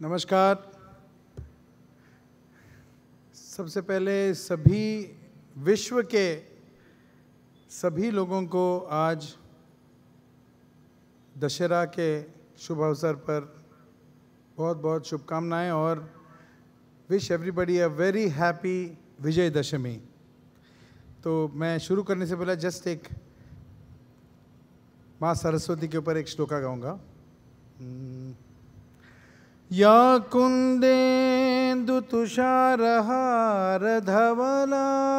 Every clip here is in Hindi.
नमस्कार सबसे पहले सभी विश्व के सभी लोगों को आज दशहरा के शुभ अवसर पर बहुत बहुत शुभकामनाएँ और wish everybody a very happy Vijayadashami तो मैं शुरू करने से पहले जस्ट एक माँ सरस्वती के ऊपर एक श्लोका गाऊँगा हम्म। या कुन्देन्दु तुषारहार धवला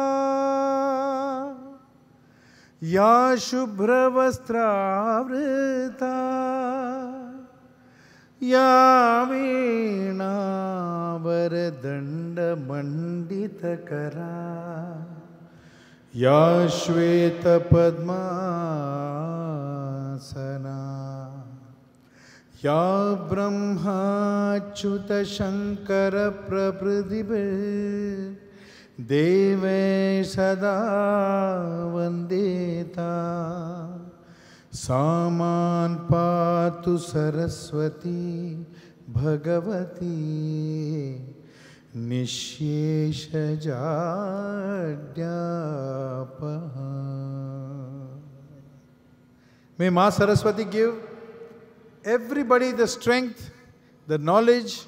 या शुभ्रवस्त्रावृता। या वीणावरदण्डमण्डितकरा। या श्वेतपद्मासना। या ब्रह्माच्युतशङ्करप्रभृतिभि देवे सदा वन्दिता। सामान् पातु Saraswati Bhagwati निःशेषजाड्यापः। May Ma Saraswati give everybody the strength, the knowledge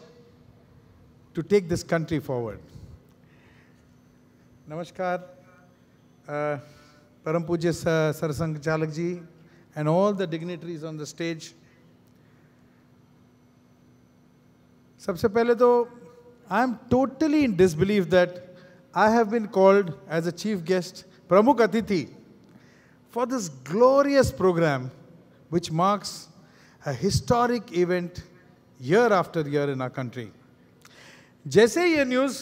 to take this country forward. Namaskar, uh, Param Pujya Sa- Sarasang Chalak ji, and all the dignitaries on the stage. सबसे पहले तो I am totally in disbelieve that I have been called as a chief guest प्रमुख अतिथि for this glorious program which marks a historic event year after year in our country. जैसे ये न्यूज़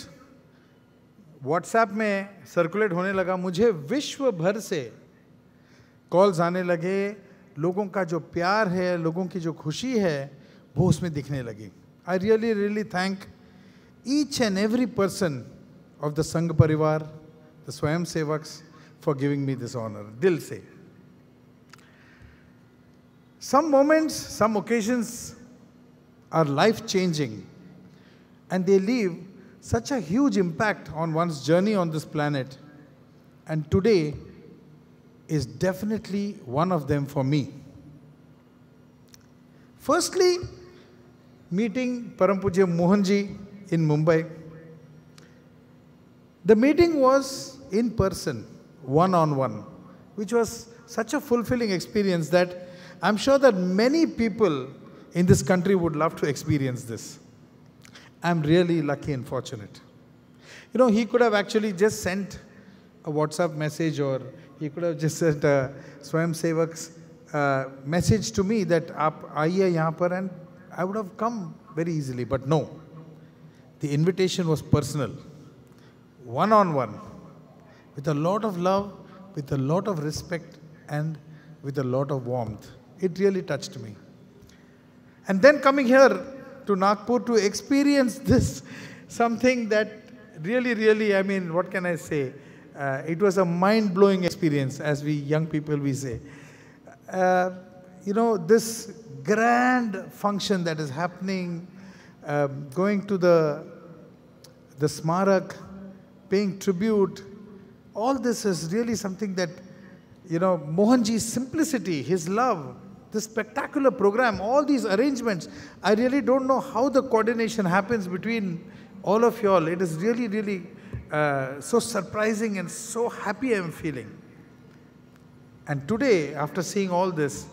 व्हाट्सएप में सर्कुलेट होने लगा, मुझे विश्व भर से कॉल्स आने लगे, लोगों का जो प्यार है, लोगों की जो खुशी है, वो उसमें दिखने लगी I really really thank each and every person of the Sangh Parivar the swayamsevaks for giving me this honour दिल से some moments some occasions are life changing and they leave such a huge impact on one's journey on this planet. And today is definitely one of them for me. Firstly meeting param Mohanji in mumbai. The meeting was in person, one on one, which was such a fulfilling experience that I'm sure that many people in this country would love to experience this. I'm really lucky and fortunate. You know, he could have actually just sent a WhatsApp message or he could have just sent a Swam Sevak's uh, message to me that aap aaiye yahan par and I would have come very easily. But no, the invitation was personal, one on one, with a lot of love, with a lot of respect, and with a lot of warmth. It really touched me. And then coming here to Nagpur to experience this, something that really, really, I mean, what can I say? Uh, it was a mind blowing experience, as we young people we say. Uh, you know, this grand function that is happening, um, going to the the Smarak, paying tribute, all this is really something that, you know, Mohanji's simplicity, his love, this spectacular program, all these arrangements, I really don't know how the coordination happens between all of you all. It is really, really uh, so surprising and so happy I'm feeling. And today, after seeing all this,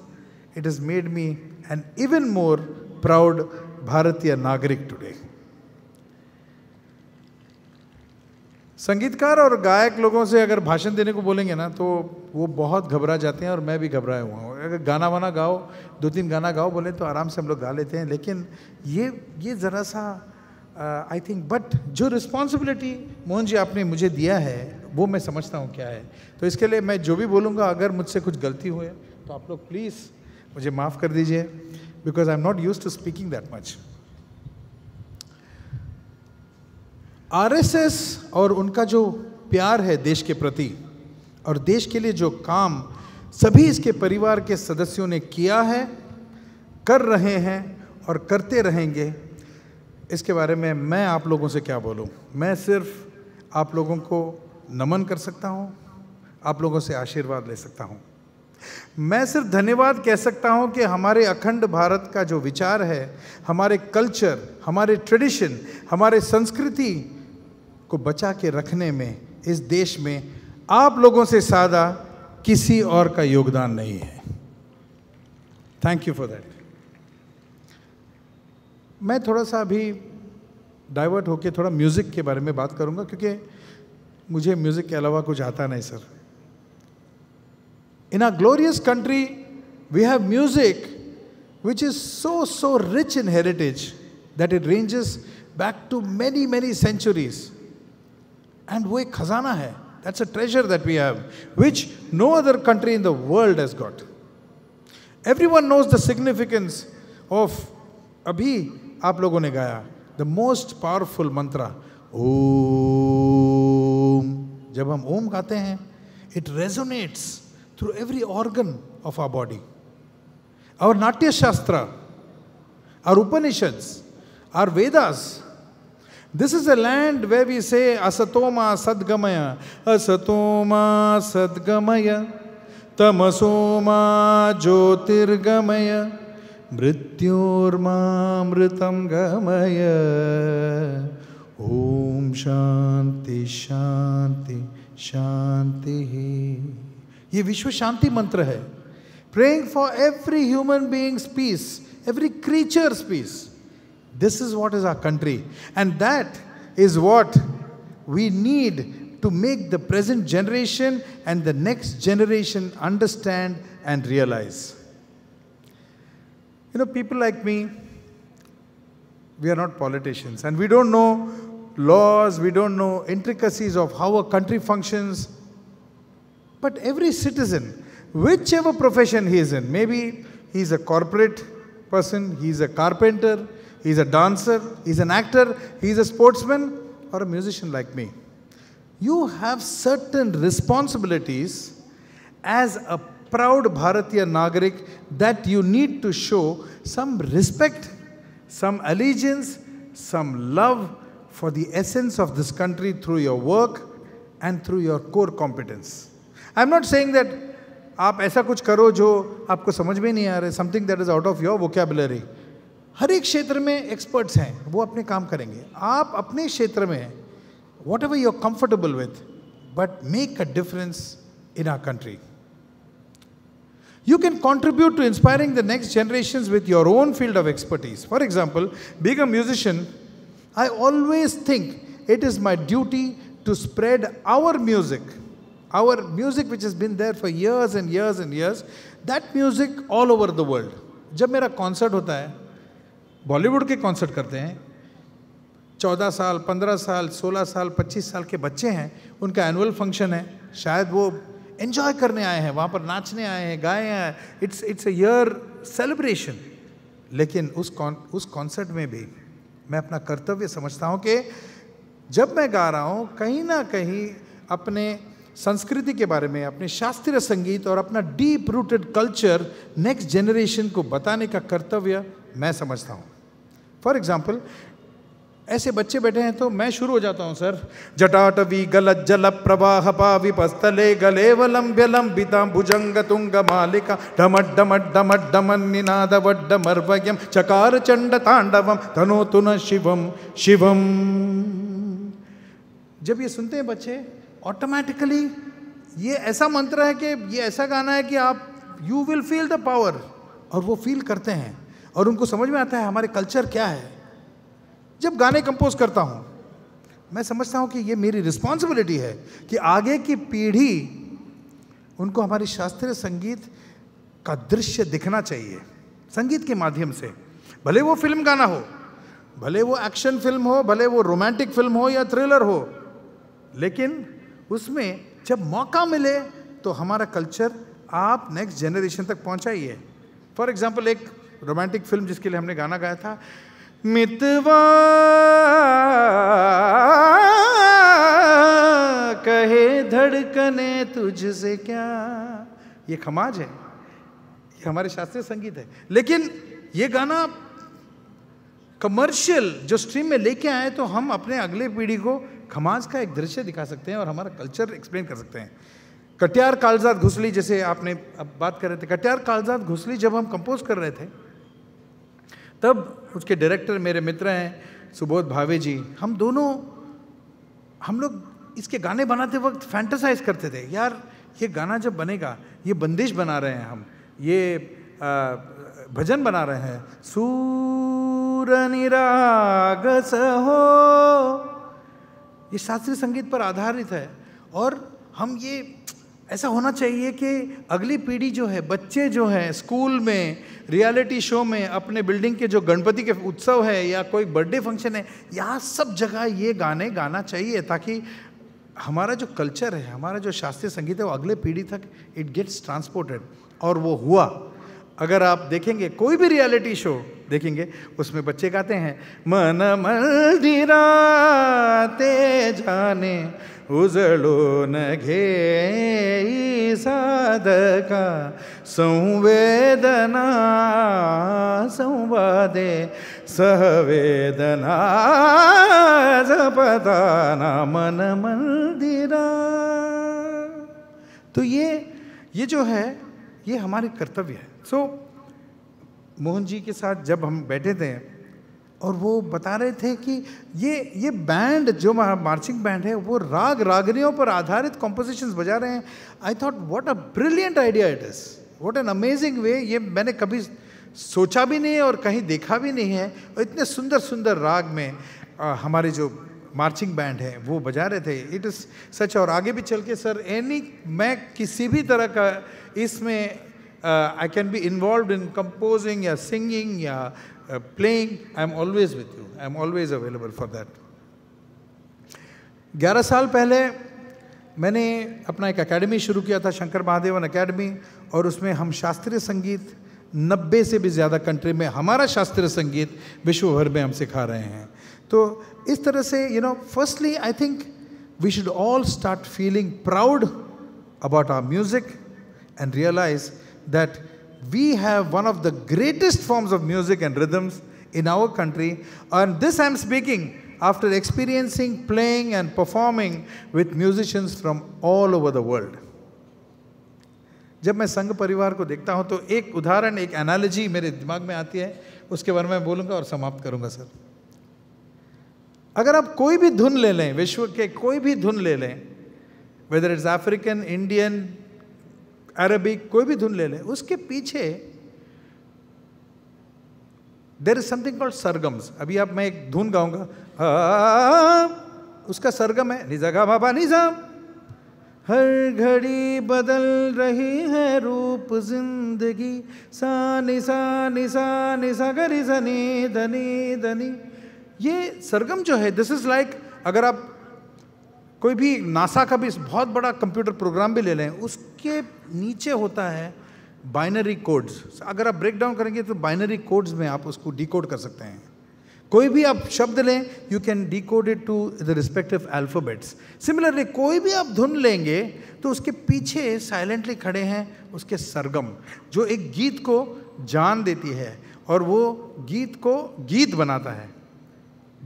it has made me an even more proud Bharatiya Nagarik today. संगीतकार और गायक लोगों से अगर भाषण देने को बोलेंगे ना तो वो बहुत घबरा जाते हैं और मैं भी घबराया हुआ हूँ। अगर गाना वाना गाओ, दो तीन गाना गाओ, बोले तो आराम से हम लोग गा लेते हैं। लेकिन ये ये ज़रा सा आई थिंक बट जो रिस्पॉन्सिबिलिटी मोहन जी आपने मुझे दिया है, वो मैं समझता हूँ क्या है। तो इसके लिए मैं जो भी बोलूँगा, अगर मुझसे कुछ गलती हुए तो आप लोग प्लीज़ मुझे माफ़ कर दीजिए because I am not use to speaking that much RSS और उनका जो प्यार है देश के प्रति और देश के लिए जो काम सभी इसके परिवार के सदस्यों ने किया है, कर रहे हैं और करते रहेंगे, इसके बारे में मैं आप लोगों से क्या बोलूँ? मैं सिर्फ़ आप लोगों को नमन कर सकता हूँ, आप लोगों से आशीर्वाद ले सकता हूँ। मैं सिर्फ़ धन्यवाद कह सकता हूँ कि हमारे अखंड भारत का जो विचार है, हमारे कल्चर, हमारे ट्रेडिशन, हमारे संस्कृति को बचा के रखने में, इस देश में, आप लोगों से ज़्यादा किसी और का योगदान नहीं है। थैंक यू फॉर दैट मैं थोड़ा सा अभी डाइवर्ट होकर थोड़ा म्यूज़िक के बारे में बात करूँगा, क्योंकि मुझे म्यूज़िक के अलावा कुछ आता नहीं sir in a glorious country we have music which is so so rich in heritage that it ranges back to many many centuries And वो एक खजाना है That's a treasure that we have, which no other country in the world has got. Everyone knows the significance of अभी आप लोगों ने गाया the most powerful mantra Om जब हम ओम गाते हैं it resonates every organ of our body. Our Natya Shastra, our Upanishads, our Vedas. This is a land where we say Asatoma Sadgamaya, Asatoma Sadgamaya, Tamasoma Jyotirgamaya, Mrityurmamritam Gamaya. Om Shanti Shanti Shanti. ये विश्व शांति मंत्र है praying for every human beings peace every creatures peace This is what is our country. And that is what we need to make the present generation and the next generation understand and realize. You know, people like me, we are not politicians and we don't know laws, we don't know intricacies of how a country functions. But every citizen, whichever profession he is in, maybe he's a corporate person, he's a carpenter, he's a dancer, he's an actor, he's a sportsman, or a musician like me. You have certain responsibilities as a proud Bharatiya Nagarik that you need to show some respect, some allegiance, some love for the essence of this country through your work and through your core competence. I am not saying that आप ऐसा कुछ करो जो आपको समझ में नहीं आ रहा है something that is out of your vocabulary हर एक क्षेत्र में एक्सपर्ट्स हैं, वो अपने काम करेंगे। आप अपने क्षेत्र में whatever you are comfortable with but make a difference in our country you can contribute to inspiring the next generation with your own field of expertise for example being a musician I always think it is my duty to spread our music our music which is been there for years and years and years that music all over the world जब मेरा कॉन्सर्ट होता है बॉलीवुड के कॉन्सर्ट करते हैं। चौदह साल, पंद्रह साल, सोलह साल, पच्चीस साल के बच्चे हैं, उनका एनुअल फ़ंक्शन है। शायद वो एंजॉय करने आए हैं, वहाँ पर नाचने आए हैं, गाए हैं। It's it's a year celebration लेकिन उस कौन उस कॉन्सर्ट में भी मैं अपना कर्तव्य समझता हूँ कि जब मैं गा रहा हूँ, कहीं ना कहीं अपने संस्कृति के बारे में, अपने शास्त्रीय संगीत और अपना deep rooted culture next generation को बताने का कर्तव्य मैं समझता हूँ। फॉर एग्ज़ाम्पल ऐसे बच्चे बैठे हैं तो मैं शुरू हो जाता हूँ, सर। जटाटवी गलत जल प्रवाह पाविपस्थले गले वलम वलंब्य भुजंग तुंग मालिका। डमट डमट डमट डमन निनाद वड्डमर्वयम चकार चंड तांडवम धनो तुन शिवम शिवम जब ये सुनते हैं बच्चे ऑटोमेटिकली ये ऐसा मंत्र है कि, ये ऐसा गाना है कि आप you will feel the power और वो फील करते हैं। और उनको समझ में आता है हमारे कल्चर क्या है। जब गाने कंपोज करता हूँ, मैं समझता हूँ कि ये मेरी रिस्पॉन्सिबिलिटी है कि आगे की पीढ़ी उनको हमारी शास्त्रीय संगीत का दृश्य दिखना चाहिए, संगीत के माध्यम से। भले वो फ़िल्म गाना हो, भले वो एक्शन फ़िल्म हो, भले वो रोमांटिक फ़िल्म हो या थ्रिलर हो, लेकिन उसमें जब मौका मिले तो हमारा कल्चर आप नेक्स्ट जनरेशन तक पहुंचाइए। फॉर एग्ज़ाम्पल एक रोमांटिक फ़िल्म जिसके लिए हमने गाना गाया था, मितवा कहे धड़कने तुझसे क्या? ये खमाज है, ये हमारे शास्त्रीय संगीत है। लेकिन ये गाना कमर्शियल जो स्ट्रीम में लेके आए तो हम अपने अगले पीढ़ी को खमाज का एक दृश्य दिखा सकते हैं और हमारा कल्चर एक्सप्लेन कर सकते हैं। कटियार कालजात घुसली, जैसे आपने अब बात कर रहे थे, कटियार कालजात घुसली जब हम कंपोज कर रहे थे तब उसके डायरेक्टर मेरे मित्र हैं सुबोध भावे जी। हम दोनों हम लोग इसके गाने बनाते वक्त फैंटेसाइज करते थे यार ये गाना जब बनेगा ये बंदिश बना रहे हैं हम ये आ, भजन बना रहे हैं। सूर निराग हो ये शास्त्रीय संगीत पर आधारित है और हम ये ऐसा होना चाहिए कि अगली पीढ़ी जो है, बच्चे जो है, स्कूल में, रियलिटी शो में, अपने बिल्डिंग के जो गणपति के उत्सव है या कोई बर्थडे फ़ंक्शन है यहाँ सब जगह ये गाने गाना चाहिए ताकि हमारा जो कल्चर है, हमारा जो शास्त्रीय संगीत है वो अगले पीढ़ी तक इट गेट्स ट्रांसपोर्टेड और वो हुआ। अगर आप देखेंगे, कोई भी रियलिटी शो देखेंगे, उसमें बच्चे गाते हैं, मन मंदिराते जाने, उजड़ो न घे साधका संवेदना संवादे सहवेदना जपदाना, मन मंदिरा। तो ये ये जो है ये हमारे कर्तव्य है। सो so, मोहन जी के साथ जब हम बैठे थे और वो बता रहे थे कि ये ये बैंड जो मार्चिंग बैंड है वो राग रागनियों पर आधारित कॉम्पोजिशंस बजा रहे हैं। I thought what a brilliant idea it is what an amazing way ये मैंने कभी सोचा भी नहीं है और कहीं देखा भी नहीं है। और इतने सुंदर सुंदर राग में आ, हमारे जो मार्चिंग बैंड है, वो बजा रहे थे। इट इज़ सच और आगे भी चल के सर एनी मैं किसी भी तरह का इसमें I can be involve in composing या सिंगिंग या playing I am always with you I am always available for that ग्यारह साल पहले मैंने अपना एक एकेडमी शुरू किया था, शंकर महादेवन एकेडमी और उसमें हम शास्त्रीय संगीत नब्बे से भी ज़्यादा कंट्री में हमारा शास्त्रीय संगीत विश्व भर में हम सिखा रहे हैं। तो इस तरह से you know firstly I think we should all start feeling proud about our music and realise that we have one of the greatest forms of music and rhythms in our country and this I am speaking after experiencing playing and performing with musicians from all over the world जब मैं संघ परिवार को देखता हूँ तो एक उदाहरण, एक एनालॉजी मेरे दिमाग में आती है, उसके बारे में बोलूँगा और समाप्त करूँगा, सर। अगर आप कोई भी धुन ले लें, विश्व के कोई भी धुन ले लें whether it's African Indian Arabic कोई भी धुन ले लें, उसके पीछे there is something called sargams अभी आप, मैं एक धुन गाऊँगा। उसका सरगम है। निजागा बाबा, निज़ाम। हर घड़ी बदल रही है रूप ज़िंदगी। सा निसा निसा निसा गरी सनी धनी धनी ये सरगम जो है दिस इज़ लाइक अगर आप कोई भी नासा का भी बहुत बड़ा कंप्यूटर प्रोग्राम भी ले लें, उसके नीचे होता है बाइनरी कोड्स अगर आप ब्रेक डाउन करेंगे तो बाइनरी कोड्स में आप उसको डिकोड कर सकते हैं। कोई भी आप शब्द लें you can decode it to the respective alphabets similarly कोई भी आप धुन लेंगे तो उसके पीछे साइलेंटली खड़े हैं उसके सरगम, जो एक गीत को जान देती है और वो गीत को गीत बनाता है।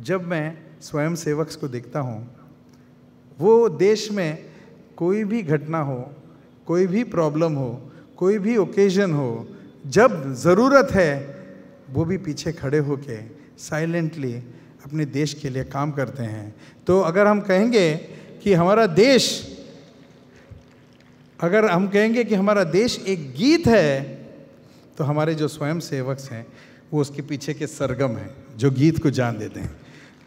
जब मैं स्वयं सेवक को देखता हूँ, वो देश में कोई भी घटना हो, कोई भी प्रॉब्लम हो, कोई भी ओकेजन हो, जब ज़रूरत है, वो भी पीछे खड़े होके साइलेंटली अपने देश के लिए काम करते हैं। तो अगर हम कहेंगे कि हमारा देश, अगर हम कहेंगे कि हमारा देश एक गीत है तो हमारे जो स्वयं सेवक हैं, वो उसके पीछे के सरगम हैं, जो गीत को जान देते हैं।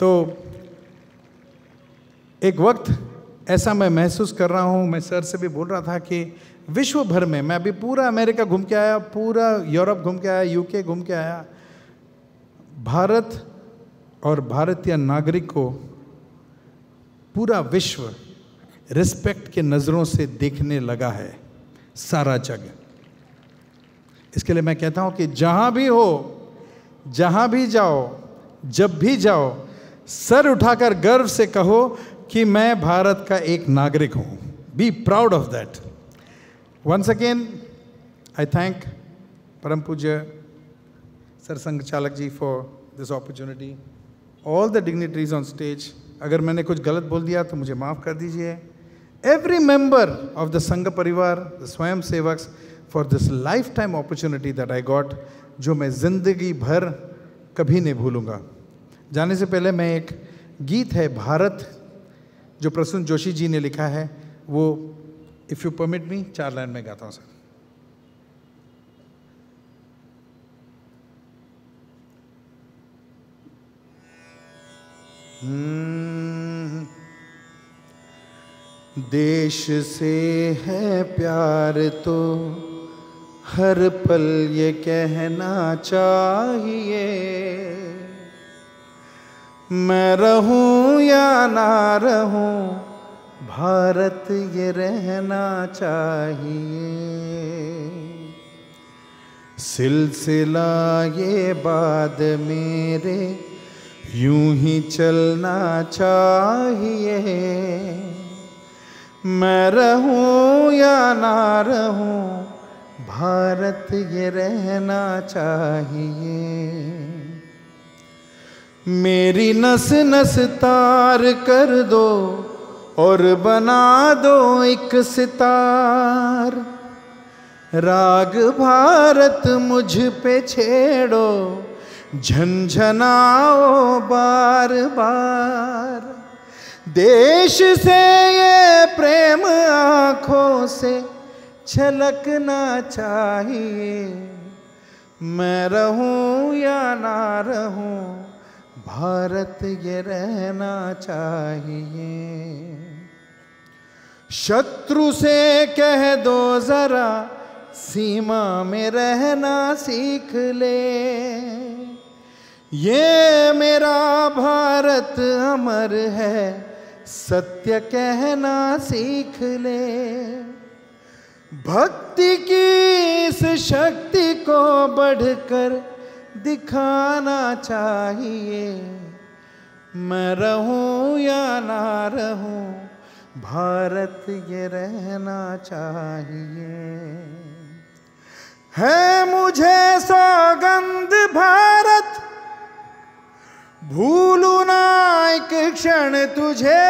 तो एक वक्त ऐसा मैं महसूस कर रहा हूँ, मैं सर से भी बोल रहा था कि विश्व भर में, मैं अभी पूरा अमेरिका घूम के आया, पूरा यूरोप घूम के आया, यूके घूम के आया, भारत और भारतीय नागरिक को पूरा विश्व रिस्पेक्ट के नज़रों से देखने लगा है, सारा जग। इसके लिए मैं कहता हूँ कि जहाँ भी हो, जहाँ भी जाओ, जब भी जाओ सर उठाकर गर्व से कहो कि मैं भारत का एक नागरिक हूँ। Be proud of that once again I thank परम पूज्य Sarsanghchalak ji for this opportunity all the dignities on stage अगर मैंने कुछ गलत बोल दिया तो मुझे माफ़ कर दीजिए एवरी मेंबर ऑफ़ द संघ Parivar the swayamsevak for this lifetime opportunity that I got जो मैं ज़िंदगी भर कभी नहीं भूलूँगा जाने से पहले मैं एक गीत है, भारत, जो प्रसून जोशी जी ने लिखा है वो इफ़ यू परमिट मी चार लाइन में गाता हूँ सर हम्म। देश से है प्यार तो हर पल ये कहना चाहिए मैं रहूँ या ना रहूँ, भारत ये रहना चाहिए। सिलसिला ये बाद मेरे, यूँ ही चलना चाहिए। मैं रहूँ या ना रहूँ, भारत ये रहना चाहिए। मेरी नस नस तार कर दो और बना दो एक सितार। राग भारत मुझ पे छेड़ो झंझनाओ बार बार। देश से ये प्रेम आँखों से छलकना चाहिए। मैं रहूँ या ना रहूँ भारत ये रहना चाहिए। शत्रु से कह दो जरा, सीमा में रहना सीख ले। ये मेरा भारत अमर है, सत्य कहना सीख ले। भक्ति की इस शक्ति को बढ़कर दिखाना चाहिए। मैं रहूँ या ना रहूँ, भारत ये रहना चाहिए। है मुझे सौगंध भारत, भूलू ना एक क्षण तुझे।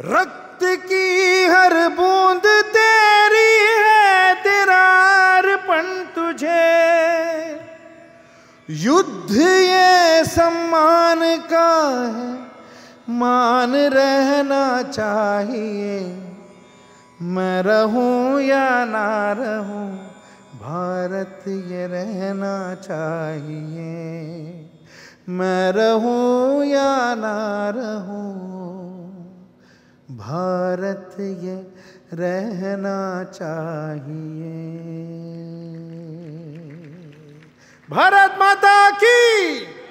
रक्त की हर बूंद तेरी है तुझे युद्ध ये सम्मान का है, मान रहना चाहिए। मैं रहूँ या ना रहूँ, भारत ये रहना चाहिए। मैं रहूँ या ना रहूँ, भारत ये रहना चाहिए। भारत माता की।